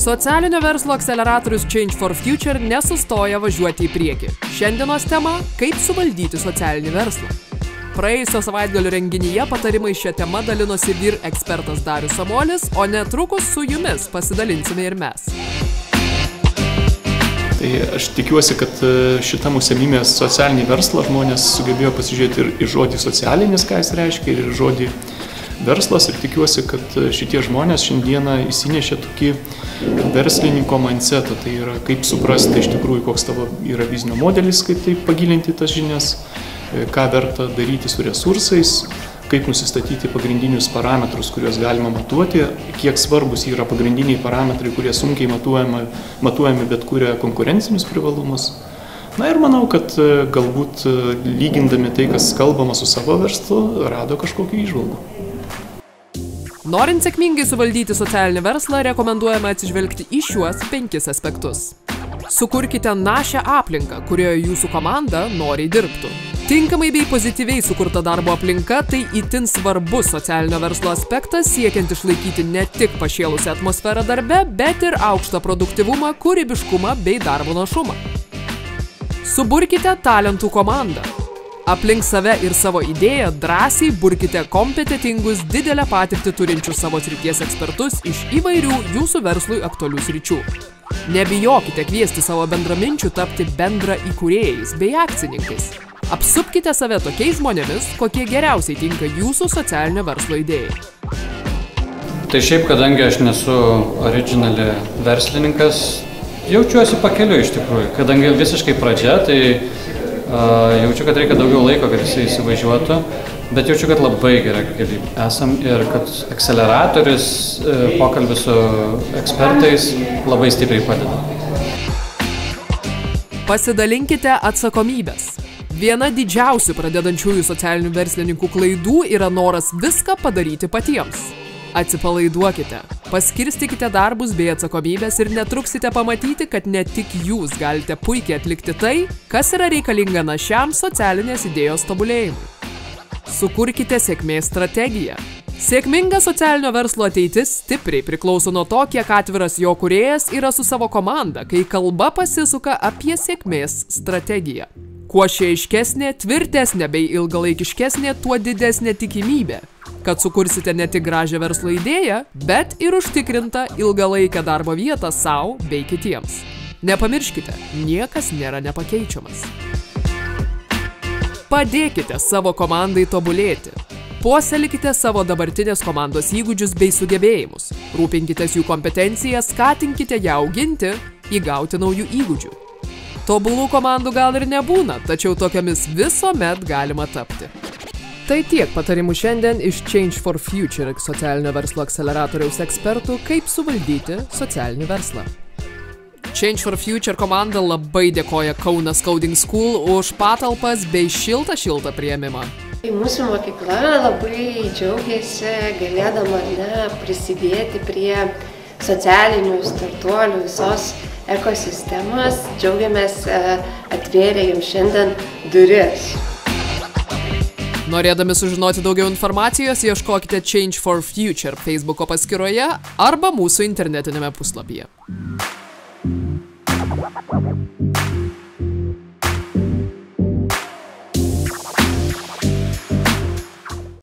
Socialinio verslo akceleratorius Change for Future nesustoja važiuoti į priekį. Šiandienos tema - kaip suvaldyti socialinį verslą. Praėjusio savaitgalio renginyje patarimai šią temą dalinosi vyr ekspertas Darius Samolis, o netrukus su jumis pasidalinsime ir mes. Tai aš tikiuosi, kad e, šitam užsiemimė socialinį verslą žmonės sugebėjo pasižiūrėti ir į žodį socialinis, ką jis reiškia, ir žodį verslas ir tikiuosi, kad e, šitie žmonės šiandieną įsinešė tokį verslininko mindsetą, tai yra kaip suprasti iš tikrųjų, koks tavo yra biznio modelis, kaip tai pagilinti tas žinias, e, ką verta daryti su resursais, kaip nusistatyti pagrindinius parametrus, kuriuos galima matuoti, kiek svarbus yra pagrindiniai parametrai, kurie sunkiai matuojami, matuojami bet kuria konkurencinius privalumus. Na ir manau, kad e, galbūt lygindami tai, kas kalbama su savo verslu, rado kažkokiu įžvalgu. Norint sėkmingai suvaldyti socialinį verslą, rekomenduojama atsižvelgti į šiuos penkis aspektus. Sukurkite našę aplinką, kurioje jūsų komanda noriai dirbtų. Tinkamai bei pozityviai sukurta darbo aplinka tai itin svarbus socialinio verslo aspektas siekiant išlaikyti ne tik pašėlusią atmosferą darbe, bet ir aukštą produktivumą, kūrybiškumą bei darbo našumą. Suburkite talentų komandą. Aplink save ir savo idėją drąsiai burkite kompetitingus, didelę patirtį turinčius savo srities ekspertus iš įvairių jūsų verslui aktualių sričių. Nebijokite kviesti savo bendraminčių tapti bendra įkūrėjais bei akcininkais. Apsupkite save tokiais žmonėmis, kokie geriausiai tinka jūsų socialinio verslo idėjai. Tai šiaip, kadangi aš nesu originali verslininkas, jaučiuosi pakeliu iš tikrųjų. Kadangi visiškai pradžia, tai Jaučiu, kad reikia daugiau laiko, kad jisai įsivažiuotų, bet jaučiu, kad labai gerai keli esam ir kad akceleratorius e, pokalbis su ekspertais labai stipriai padeda. Pasidalinkite atsakomybės. Viena didžiausių pradedančiųjų socialinių verslininkų klaidų yra noras viską padaryti patiems. Atsipalaiduokite, paskirstykite darbus bei atsakomybės ir netruksite pamatyti, kad ne tik jūs galite puikiai atlikti tai, kas yra reikalinga našiam socialinės idėjos tobulėjimui. Sukurkite sėkmės strategiją. Sėkminga socialinio verslo ateitis stipriai priklauso nuo to, kiek atviras jo kuriejas yra su savo komanda, kai kalba pasisuka apie sėkmės strategiją. Kuo šie aiškesnė, tvirtesnė bei ilgalaikiškesnė, tuo didesnė tikimybė, kad sukursite ne tik gražią verslo idėją, bet ir užtikrintą ilgalaikę darbo vietą savo bei kitiems. Nepamirškite, niekas nėra nepakeičiamas. Padėkite savo komandai tobulėti. Puoselėkite savo dabartinės komandos įgūdžius bei sugebėjimus. Rūpinkitės jų kompetenciją, skatinkite ją auginti, įgauti naujų įgūdžių. Tobulų komandų gal ir nebūna, tačiau tokiamis visuomet galima tapti. Tai tiek patarimų šiandien iš Change for Future socialinio verslo akceleratoriaus ekspertų, kaip suvaldyti socialinį verslą. Change for Future komanda labai dėkoja Kaunas Coding School už patalpas bei šiltą šiltą prieimimą. Mūsų mokykla labai džiaugiasi galėdama ne, prisidėti prie socialinių startuolių visos ekosistemos. Džiaugiamės atvėrė jums šiandien duris. Norėdami sužinoti daugiau informacijos, ieškokite Change for Future Facebook'o paskyroje arba mūsų internetinėme puslapyje.